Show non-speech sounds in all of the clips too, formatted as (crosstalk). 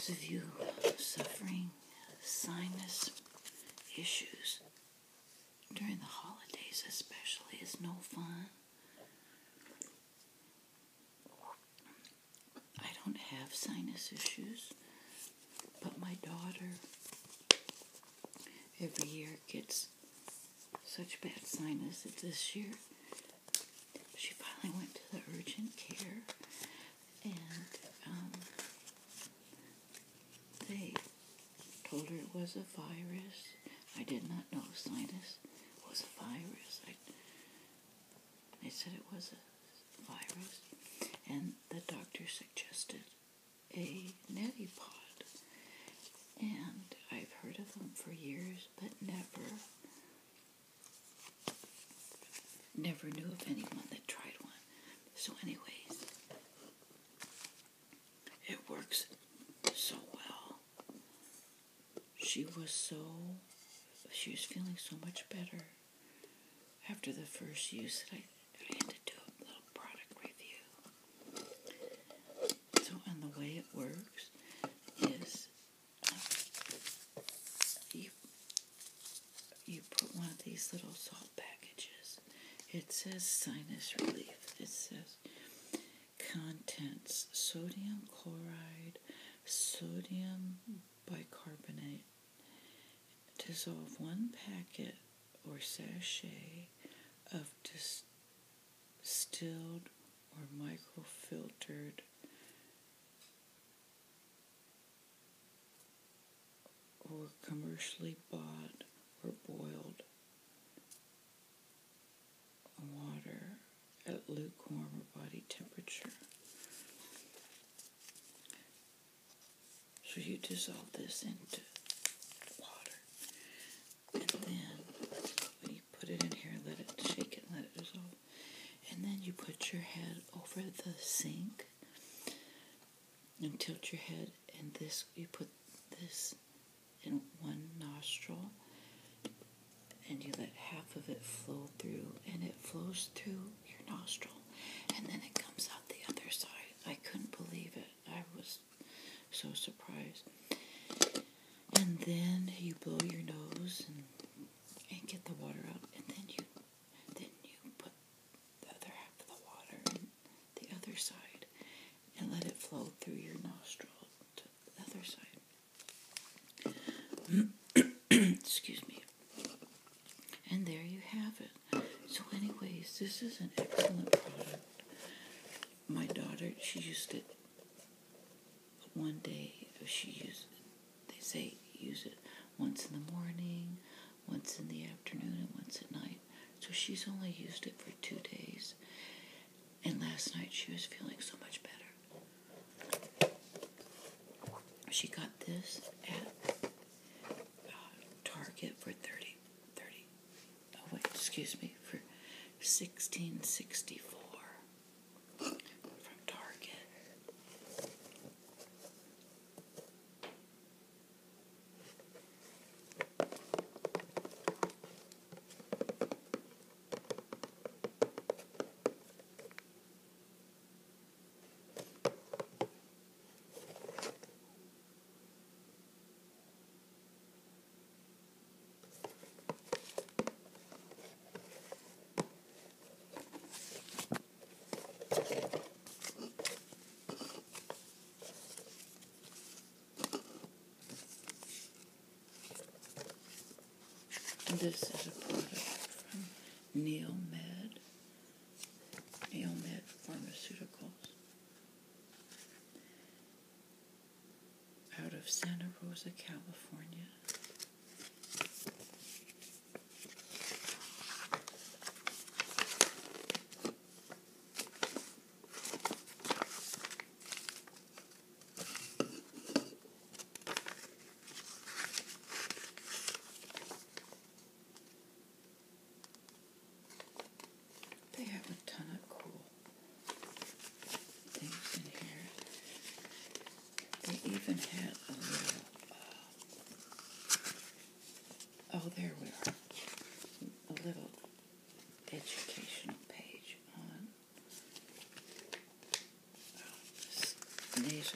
those of you suffering sinus issues during the holidays, especially, is no fun. I don't have sinus issues, but my daughter every year gets such bad sinus that this year she finally went to the urgent care and um, they told her it was a virus. I did not know sinus was a virus. I, they said it was a virus, and the doctor suggested a neti pot. And I've heard of them for years, but never, never knew of anyone that tried one. So, anyways, it works so well. She was so, she was feeling so much better after the first use that I, I had to do a little product review. So, and the way it works is uh, you, you put one of these little salt packages. It says sinus relief. It says contents sodium chloride, sodium bicarbonate. Dissolve one packet or sachet of distilled or microfiltered or commercially bought or boiled water at lukewarm or body temperature. So you dissolve this into water. And then when you put it in here, let it shake it, let it dissolve. And your head over the sink and tilt your head and this you put this in one nostril and you let half of it flow through and it flows through your nostril and then it comes out the other side. I couldn't believe it. I was so surprised. And then you blow your nose and, and get the water out and then you then you put the other half of the water in the other side and let it flow through your nostril to the other side. Excuse me. And there you have it. So, anyways, this is an excellent product. My daughter, she used it one day. She used they say use it once in the morning, once in the afternoon, and once at night. So she's only used it for two days. And last night she was feeling so much better. She got this at uh, Target for 30, 30, oh wait, excuse me, for 1664 from Target. This is a product from Neil Med, NeilMed Pharmaceuticals, out of Santa Rosa, California. They have a ton of cool things in here. They even had a little. Uh, oh, there we are. A little educational page on uh, s- Sharp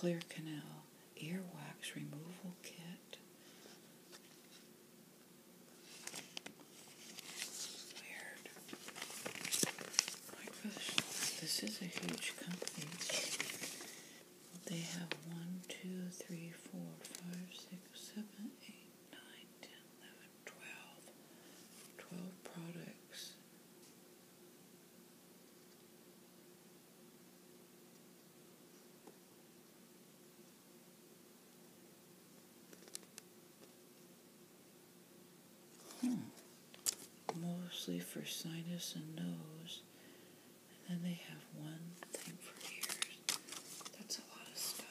Clear Canal Earwax Removal Kit. Mostly for sinus and nose. And then they have one thing for ears. That's a lot of stuff.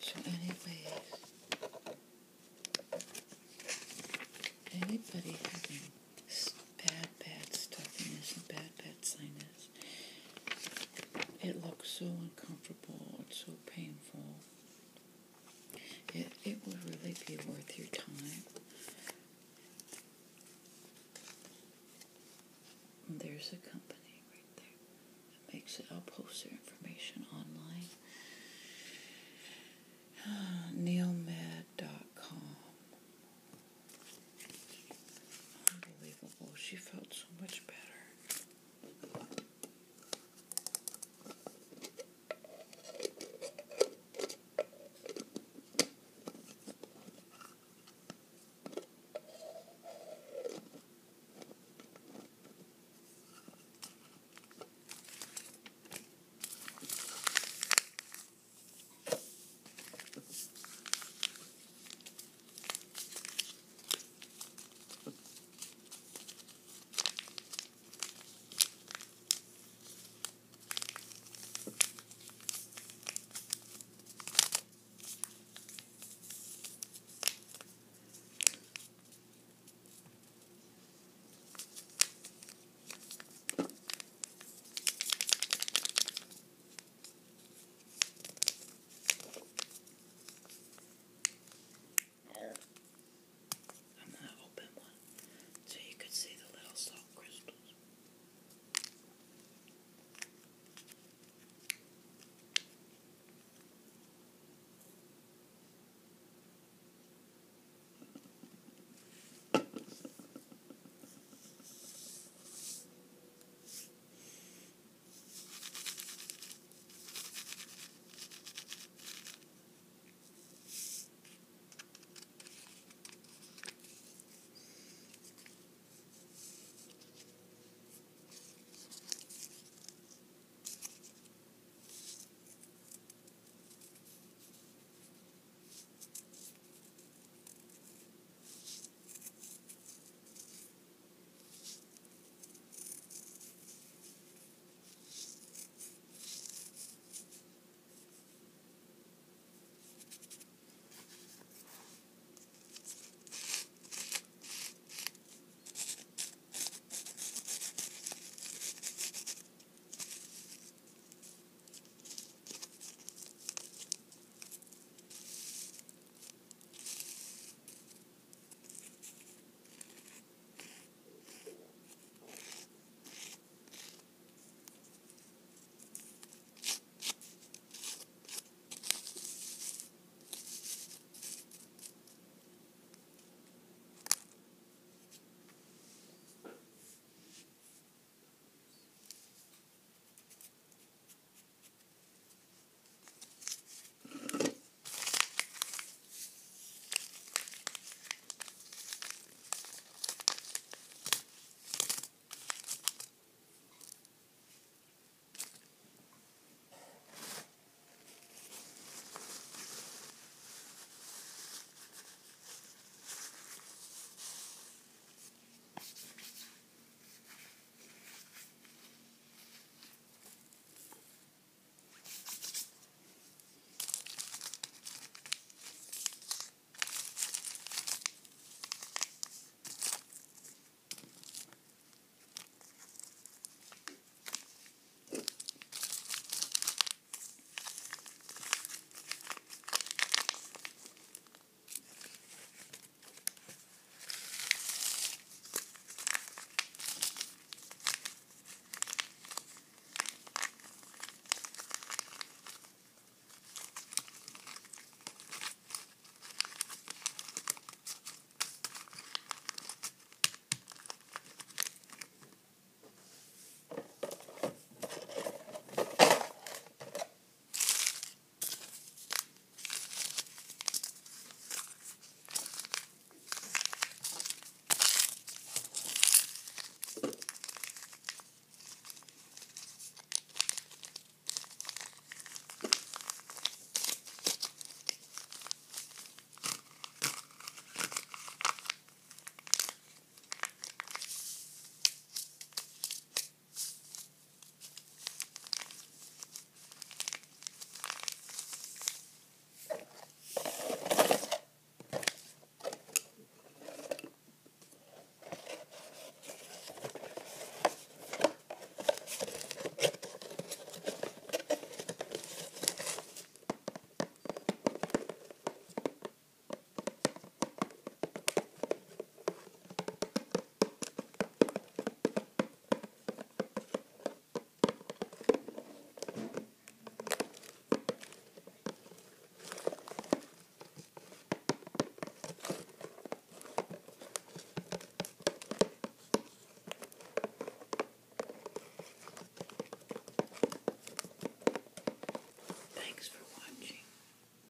So anyways, anybody having s- bad, bad stuffiness and bad, bad sinus, it looks so uncomfortable, it's so painful. It, it would really be worth your time. There's a company right there that makes it. I'll post their information online. (sighs) Unbelievable.